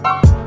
Bye.